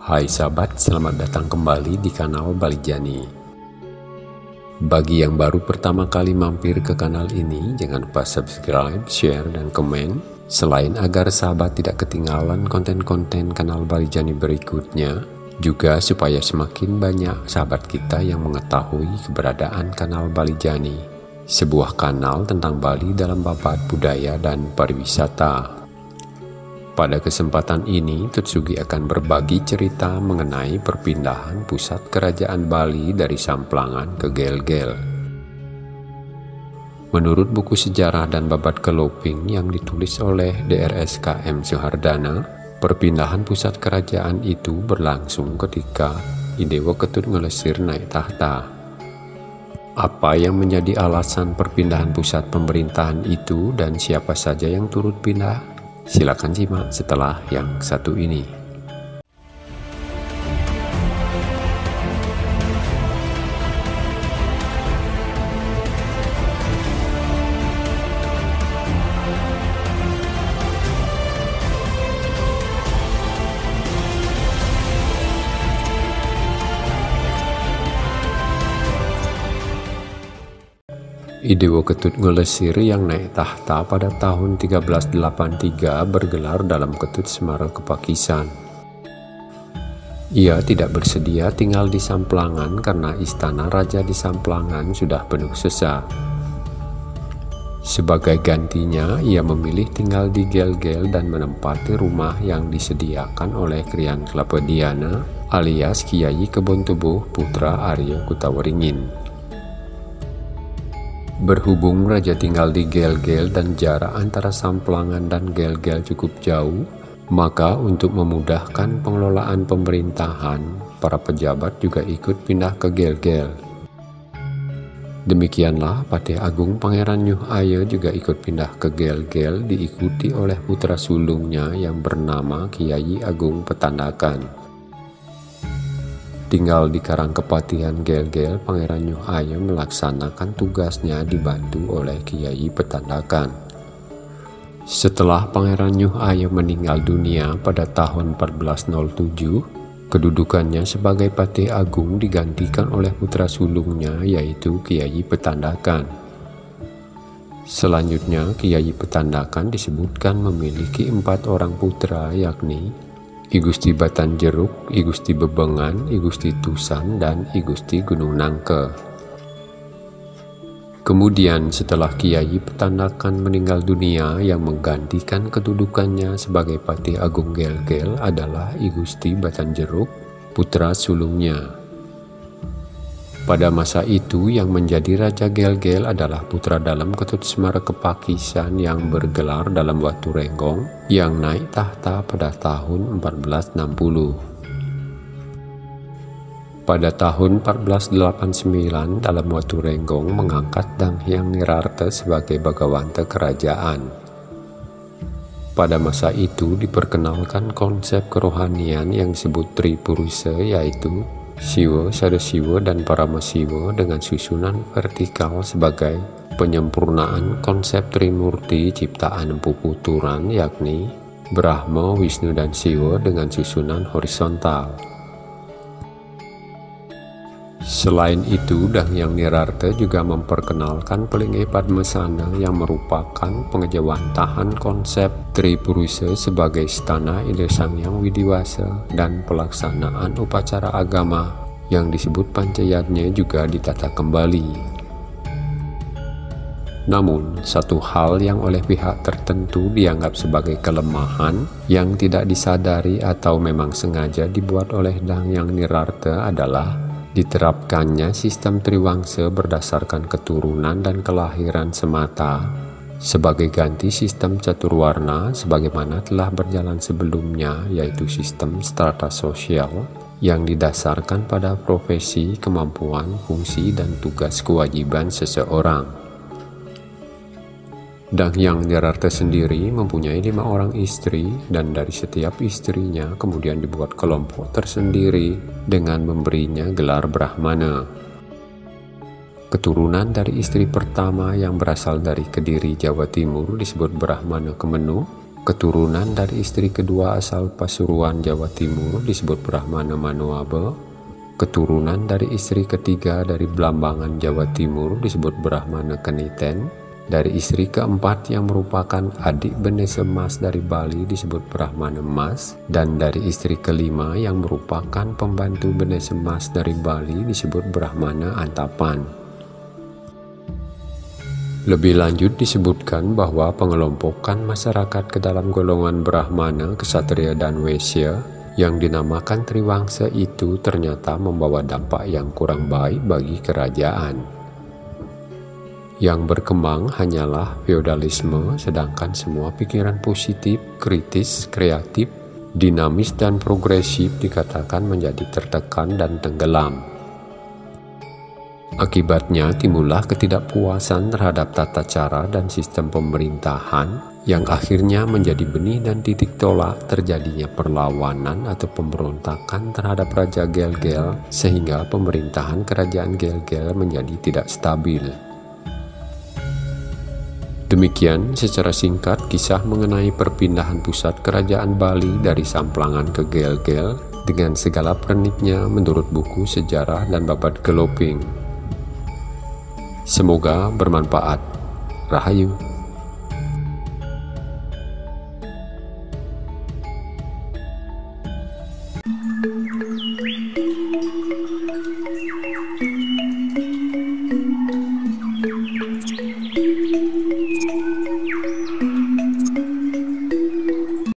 Hai sahabat, selamat datang kembali di kanal Balijani. Bagi yang baru pertama kali mampir ke kanal ini, jangan lupa subscribe, share, dan komen. Selain agar sahabat tidak ketinggalan konten-konten kanal Balijani berikutnya, juga supaya semakin banyak sahabat kita yang mengetahui keberadaan kanal Balijani, sebuah kanal tentang Bali dalam babat budaya dan pariwisata. Pada kesempatan ini, Tutsugi akan berbagi cerita mengenai perpindahan pusat kerajaan Bali dari Samplangan ke Gel-Gel. Menurut buku sejarah dan babat keloping yang ditulis oleh DRSKM Suhardana, perpindahan pusat kerajaan itu berlangsung ketika Idewa Ketut Ngelesir naik tahta. Apa yang menjadi alasan perpindahan pusat pemerintahan itu dan siapa saja yang turut pindah Silakan simak setelah yang satu ini. Idewo Ketut Ngelesir yang naik tahta pada tahun 1383 bergelar dalam Ketut Semara Kepakisan. Ia tidak bersedia tinggal di Samplangan karena istana raja di Samplangan sudah penuh sesak. Sebagai gantinya, ia memilih tinggal di Gel-Gel dan menempati rumah yang disediakan oleh Krian Klapediana alias Kiai Kebon Tubuh Putra Arya Kutawaringin. Berhubung raja tinggal di Gel-Gel dan jarak antara Samplangan dan Gel-Gel cukup jauh, maka untuk memudahkan pengelolaan pemerintahan, para pejabat juga ikut pindah ke Gel-Gel. Demikianlah Patih Agung Pangeran Nyuh Aye juga ikut pindah ke Gel-Gel diikuti oleh putra sulungnya yang bernama Kiai Agung Petandakan. Tinggal di Karang Kepatihan Gel-Gel, Pangeran Ayem melaksanakan tugasnya dibantu oleh Kiai Petandakan. Setelah Pangeran Nyuh Ayem meninggal dunia pada tahun 1407, kedudukannya sebagai Patih Agung digantikan oleh putra sulungnya yaitu Kiai Petandakan. Selanjutnya, Kiai Petandakan disebutkan memiliki empat orang putra yakni I Gusti Batan Jeruk, I Gusti Bebengan, I Gusti Tusan, dan I Gusti Gunung Nangke. Kemudian setelah Kiai Petandakan meninggal dunia yang menggantikan kedudukannya sebagai Patih Agung Gel-Gel adalah I Gusti Batan Jeruk, putra sulungnya. Pada masa itu yang menjadi Raja Gel-Gel adalah putra dalam Ketut Semar Kepakisan yang bergelar dalam Watu Renggong yang naik tahta pada tahun 1460. Pada tahun 1489 dalam Watu Renggong mengangkat Dang Hyang Nirarte sebagai Bagawanta Kerajaan. Pada masa itu diperkenalkan konsep kerohanian yang disebut Tripuruse yaitu Siwa, Sadasiwa, dan Paramasiwa dengan susunan vertikal sebagai penyempurnaan konsep Trimurti ciptaan Empu Puturan yakni Brahma, Wisnu, dan Siwa dengan susunan horizontal. Selain itu, Yang Nirarte juga memperkenalkan Pelingi Padmasana yang merupakan pengejawantahan konsep Tripuruse sebagai istana Ide Sangyang Widiwasa dan pelaksanaan upacara agama yang disebut pancayatnya juga ditata kembali. Namun, satu hal yang oleh pihak tertentu dianggap sebagai kelemahan yang tidak disadari atau memang sengaja dibuat oleh Yang Nirarte adalah Diterapkannya sistem Triwangsa berdasarkan keturunan dan kelahiran semata sebagai ganti sistem catur warna sebagaimana telah berjalan sebelumnya yaitu sistem strata sosial yang didasarkan pada profesi, kemampuan, fungsi, dan tugas kewajiban seseorang. Dang Yang Dirarte sendiri mempunyai lima orang istri dan dari setiap istrinya kemudian dibuat kelompok tersendiri dengan memberinya gelar Brahmana. Keturunan dari istri pertama yang berasal dari Kediri, Jawa Timur disebut Brahmana Kemenu. Keturunan dari istri kedua asal Pasuruan Jawa Timur disebut Brahmana Manoabe, keturunan dari istri ketiga dari Blambangan Jawa Timur disebut Brahmana Keniten, dari istri keempat yang merupakan adik Bene Semas dari Bali disebut Brahmana Mas, dan dari istri kelima yang merupakan pembantu Bene Semas dari Bali disebut Brahmana Antapan. Lebih lanjut disebutkan bahwa pengelompokan masyarakat ke dalam golongan Brahmana, Kesatria, dan Wesya yang dinamakan Triwangsa itu ternyata membawa dampak yang kurang baik bagi kerajaan. Yang berkembang hanyalah feodalisme, sedangkan semua pikiran positif, kritis, kreatif, dinamis, dan progresif dikatakan menjadi tertekan dan tenggelam. Akibatnya timbullah ketidakpuasan terhadap tata cara dan sistem pemerintahan yang akhirnya menjadi benih dan titik tolak terjadinya perlawanan atau pemberontakan terhadap Raja Gelgel sehingga pemerintahan kerajaan Gelgel menjadi tidak stabil. Demikian secara singkat kisah mengenai perpindahan pusat kerajaan Bali dari Samplangan ke Gelgel dengan segala perniknya menurut buku sejarah dan babat geloping. Semoga bermanfaat. Rahayu.